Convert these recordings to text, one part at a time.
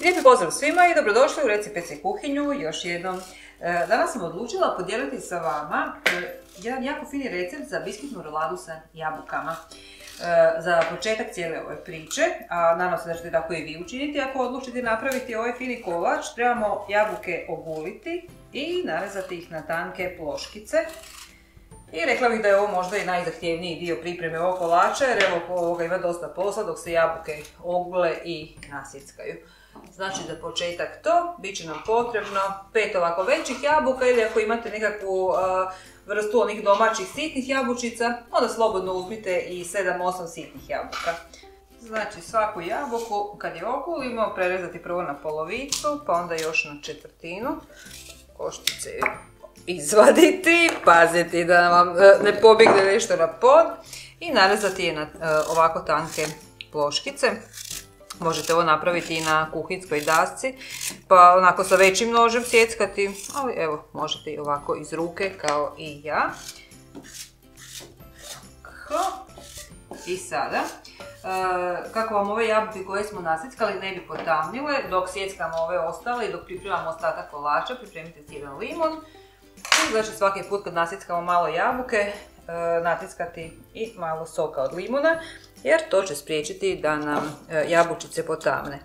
Lijepi pozdrav svima i dobrodošli u Reci kuhinju još jednom. E, danas sam odlučila podijeliti sa vama e, jedan jako fini recept za biskitnu roladu sa jabukama. E, za početak cijele ove priče, a nadam se da ćete tako i vi učiniti, ako odlučite napraviti ovaj fini kolač, trebamo jabuke oguliti i narezati ih na tanke ploškice. I rekla bih da je ovo možda i najzahtjevniji dio pripreme ovog kolača, jer evo ovoga ima dosta posla dok se jabuke ogule i nasjeckaju. Znači za početak to, bit će nam potrebno pet ovako većih jabuka ili ako imate nekakvu vrstu onih domaćih sitnih jabučica, onda slobodno uzmite i 7-8 sitnih jabuka. Znači svaku jabuku kad je okulimo prerezati prvo na polovicu, pa onda još na četvrtinu. Koštice izvaditi, paziti da vam e, ne pobjegne nešto na pod i narezati je na e, ovako tanke ploškice. Možete ovo napraviti i na kuhinskoj dasci, pa onako sa većim nožem sjeckati, ali evo, možete i ovako iz ruke kao i ja. I sada, e, kako vam ove jabuke koje smo nasjeckali ne bi potamnile, dok sjeckamo ove ostale i dok pripremamo ostatak kolača, pripremite cijelen limon. I znači svaki put kad nasjeckamo malo jabuke, e, natiskati i malo soka od limuna jer to će spriječiti da nam e, jabučice potamne.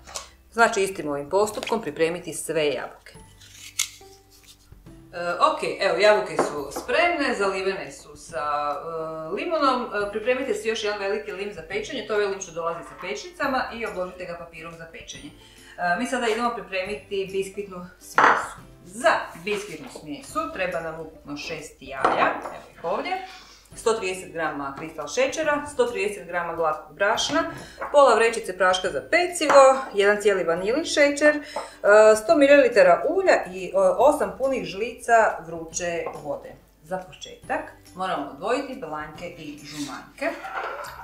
Znači istim ovim postupkom pripremiti sve jabuke. E, ok, evo jabuke su spremne, zalivene su sa e, limonom. pripremite si još jedan veliki lim za pečenje, to je lim što dolazi sa pečnicama i obložite ga papirom za pečenje. mi sada idemo pripremiti biskvitnu smjesu. Za biskvitnu smjesu treba nam ukupno šest jaja, evo ih ovdje. 130 g kristal šećera, 130 g glatkog brašna, pola vrećice praška za pecivo, jedan cijeli vanilin šećer, 100 ml ulja i 8 punih žlica vruće vode. Za početak moramo odvojiti belanjke i žumanjke.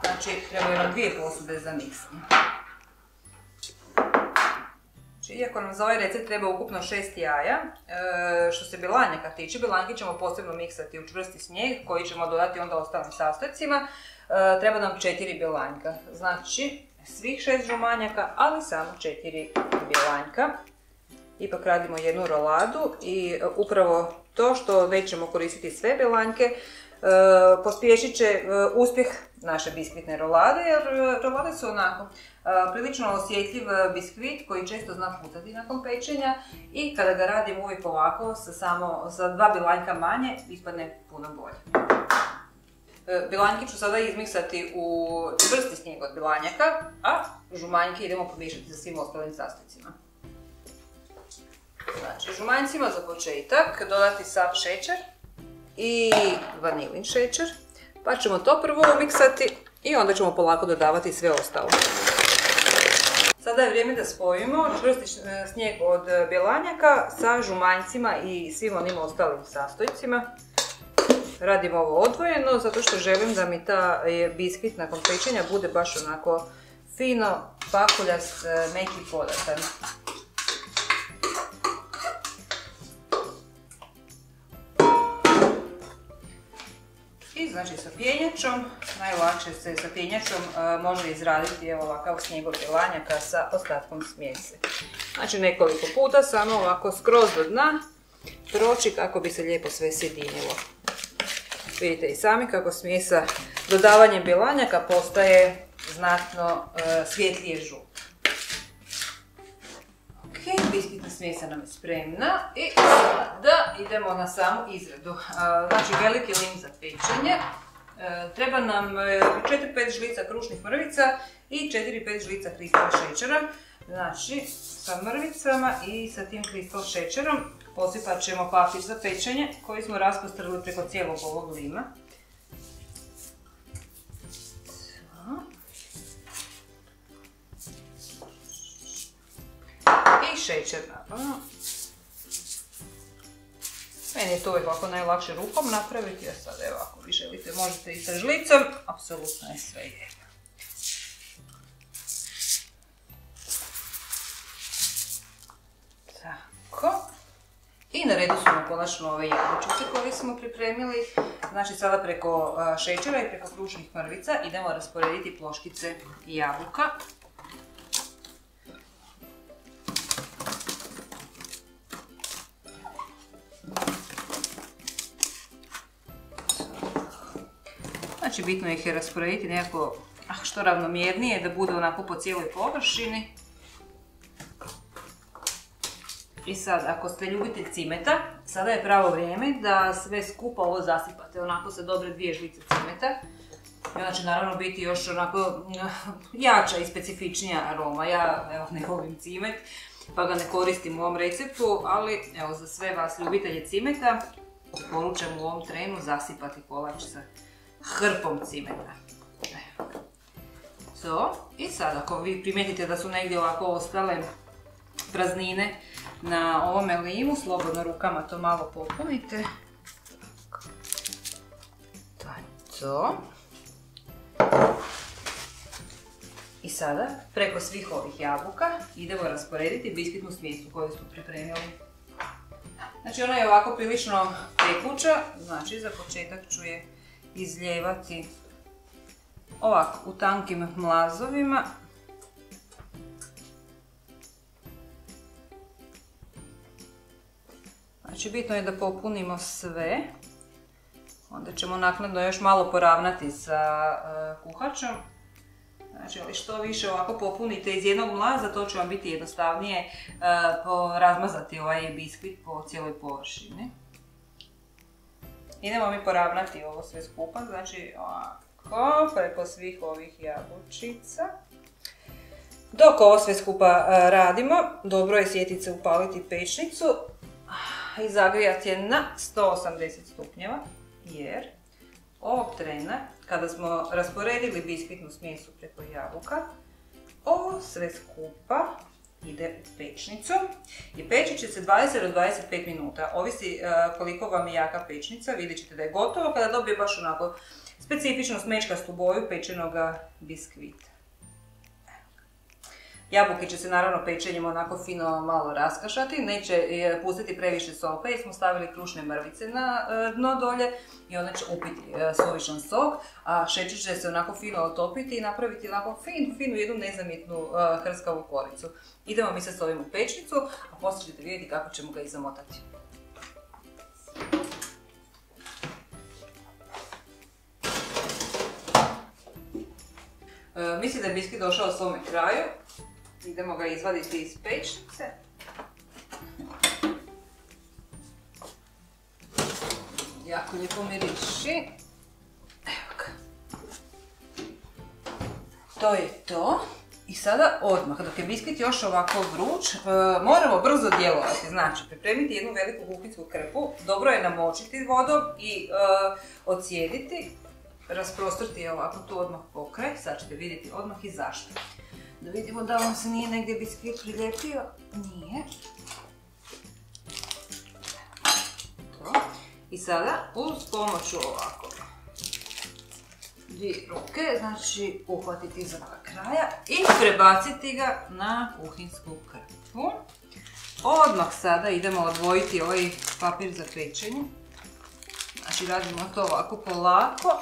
Znači, trebaju nam dvije posude za miksanje. Znači, iako nam za ovaj recept treba ukupno šest jaja, e, što se bilanjaka tiče, bilanjke ćemo posebno miksati u čvrsti snijeg koji ćemo dodati onda ostalim sastojcima. E, treba nam četiri bilanjka, znači svih šest žumanjaka, ali samo četiri bilanjka. Ipak radimo jednu roladu i upravo to što već koristiti sve bilanjke, e, pospješit će uspjeh naše biskvitne rolade, jer rolade su onako prilično osjetljiv biskvit koji često zna putati nakon pečenja i kada ga radim uvijek ovako sa, samo, sa dva bilanjka manje ispadne puno bolje. E, bilanjke ću sada izmiksati u čvrsti snijeg od bilanjaka, a žumanjke idemo pomiješati sa svim ostalim sastojcima. Znači, žumanjcima za početak dodati sav šećer i vanilin šećer, pa ćemo to prvo umiksati i onda ćemo polako dodavati sve ostalo. Sada je vrijeme da spojimo čvrsti e, snijeg od e, bjelanjaka sa žumanjcima i svim onim ostalim sastojcima. Radim ovo odvojeno zato što želim da mi ta biskvit nakon pečenja bude baš onako fino pakuljast, neki podatan. Znači sa pjenjačom. Najlakše se sa pjenjačom e, može izraditi ovakav snijegov bjelanjaka sa ostatkom smjese. Znači nekoliko puta samo ovako skroz do dna proći kako bi se lijepo sve sjedinilo. Vidite i sami kako smjesa dodavanjem bjelanjaka postaje znatno e, svjetlije žut. Ok, biskvitna smjesa nam je spremna i sada idemo na samu izradu. Znači veliki lim za pečenje. E, treba nam 4-5 e, žlica krušnih mrvica i 4-5 žlica kristal šećera. Znači sa mrvicama i sa tim kristal šećerom posipat ćemo papir za pečenje koji smo raspostrali preko cijelog ovog lima. šećer naravno. Meni je to uvijek ovako najlakše rukom napraviti, a sad evo ako vi želite možete i sa žlicom, apsolutno je sve jedno. Tako. I na redu su nam konačno ove jabučice koje smo pripremili. Znači sada preko šećera i preko krušnih mrvica idemo rasporediti ploškice jabuka. Znači bitno ih je rasporediti nekako ah, što ravnomjernije da bude onako po cijeloj površini. I sad, ako ste ljubitelj cimeta, sada je pravo vrijeme da sve skupa ovo zasipate, onako sa dobre dvije žlice cimeta. I onda će naravno biti još onako jača i specifičnija aroma. Ja evo, ne volim cimet, pa ga ne koristim u ovom receptu, ali evo za sve vas ljubitelje cimeta, poručam u ovom trenu zasipati kolač sa hrpom cimeta. To. I sad ako vi primijetite da su negdje ovako ostale praznine na ovome limu, slobodno rukama to malo popunite. To. I sada, preko svih ovih jabuka, idemo rasporediti biskvitnu smjesu koju smo pripremili. Znači ona je ovako prilično tekuća, znači za početak ću je izljevati ovako u tankim mlazovima. Znači bitno je da popunimo sve. Onda ćemo naknadno još malo poravnati sa e, kuhačom. Znači, ali što više ovako popunite iz jednog mlaza, to će vam biti jednostavnije e, razmazati ovaj biskvit po cijeloj površini. Idemo mi poravnati ovo sve skupa, znači ovako, preko svih ovih jabučica. Dok ovo sve skupa e, radimo, dobro je sjetiti se upaliti pečnicu i zagrijati je na 180 stupnjeva, jer ovog trena, kada smo rasporedili biskvitnu smjesu preko jabuka, ovo sve skupa ide u pečnicu i peći će se 20 do 25 minuta. Ovisi e, koliko vam je jaka pečnica, vidjet ćete da je gotovo kada dobije baš onako specifičnu smečkastu boju pečenog biskvita. Jabuke će se naravno pečenjem onako fino malo raskašati, neće e, pustiti previše soka jer smo stavili krušne mrvice na e, dno dolje i one će upiti e, sovičan sok, a šećer će se onako fino otopiti i napraviti onako finu, finu jednu nezamjetnu hrskavu koricu. Idemo mi sad s ovim u pečnicu, a poslije ćete vidjeti kako ćemo ga izamotati. mislim da je biskit došao svome kraju. Idemo ga izvaditi iz pečnice. Jako lijepo miriši. Evo ga. To je to. I sada odmah, dok je biskvit još ovako vruć, e, moramo brzo djelovati. Znači, pripremiti jednu veliku kuhinsku krpu, dobro je namočiti vodom i e, ocijediti, rasprostrti je ovako tu odmah pokraj, sad ćete vidjeti odmah i zašto. Da vidimo da vam se nije negdje biskvit prilijepio. Nije. I sada uz pomoću ovako dvije ruke, znači uhvatiti za kraja i prebaciti ga na kuhinsku krpu. Odmah sada idemo odvojiti ovaj papir za pečenje. Znači radimo to ovako polako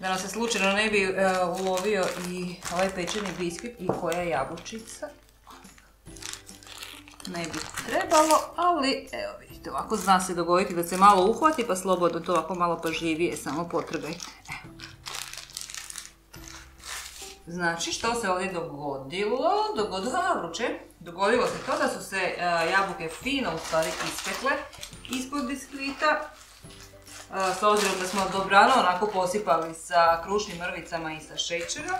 da nam se slučajno ne bi e, ulovio i ovaj pečeni biskvit i koja jabučica. Ne bi trebalo, ali evo vidite, ovako zna se dogoditi da se malo uhvati, pa slobodno to ovako malo pažljivije samo potrgaj. Znači, što se ovdje dogodilo? Dogodilo, vruće. Dogodilo se to da su se e, jabuke fino u stvari ispekle ispod biskvita s obzirom da smo dobrano onako posipali sa krušnim mrvicama i sa šećerom.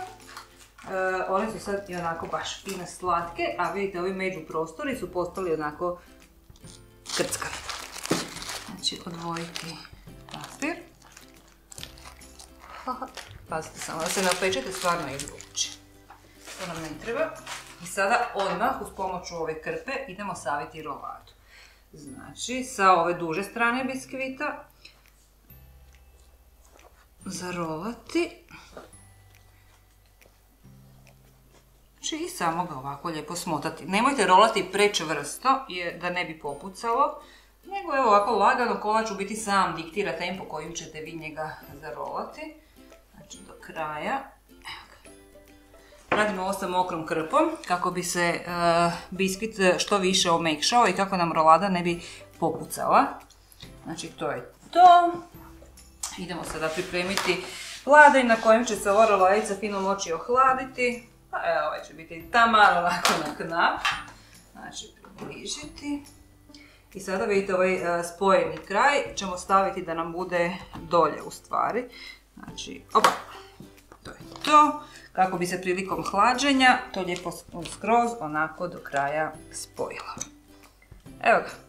One su sad i onako baš fine slatke, a vidite ovi među prostori su postali onako krckani. Znači odvojiti papir. Pazite samo da se ne opečete stvarno izvući. To nam ne treba. I sada odmah uz pomoću ove krpe idemo saviti roladu. Znači sa ove duže strane biskvita zarolati. Znači i samo ga ovako lijepo smotati. Nemojte rolati prečvrsto da ne bi popucalo. Nego evo ovako lagano kolač u biti sam diktira tempo kojim ćete vi njega zarolati. Znači do kraja. Radimo ovo sa mokrom krpom kako bi se e, biskvit što više omekšao i kako nam rolada ne bi popucala. Znači to je to. Idemo sada pripremiti pladenj na kojem će se ova rolajica fino moći ohladiti. Pa evo, ovaj će biti taman ovako na knap. Znači, približiti. I sada vidite ovaj e, spojeni kraj ćemo staviti da nam bude dolje u stvari. Znači, opa, to je to. Kako bi se prilikom hlađenja to lijepo skroz onako do kraja spojilo. Evo ga.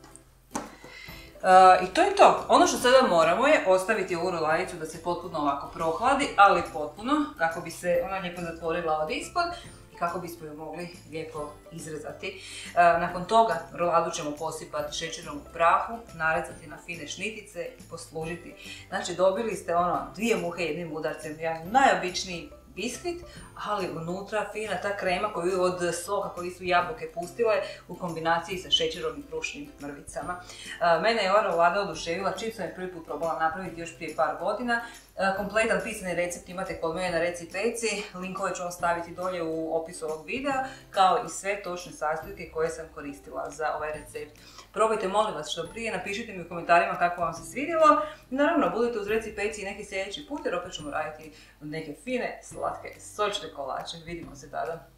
E, I to je to. Ono što sada moramo je ostaviti ovu rolajicu da se potpuno ovako prohladi, ali potpuno, kako bi se ona lijepo zatvorila od ispod kako bismo ju mogli lijepo izrezati. E, nakon toga roladu ćemo posipati šećerom u prahu, narezati na fine šnitice i poslužiti. Znači dobili ste ono dvije muhe jednim udarcem, jedan najobičniji biskvit, ali unutra fina ta krema koju od soka koji su jabuke pustile u kombinaciji sa šećerom i krušnim mrvicama. E, mene je ova rolada oduševila čim sam je prvi put probala napraviti još prije par godina. E, kompletan pisani recept imate kod mene na Reci Peci, linkove ću vam staviti dolje u opisu ovog videa, kao i sve točne sastojke koje sam koristila za ovaj recept. Probajte molim vas što prije, napišite mi u komentarima kako vam se svidjelo. Naravno, budite uz Reci Peci i neki sljedeći put jer opet ćemo raditi neke fine, slatke, sočne kolače. Vidimo se tada.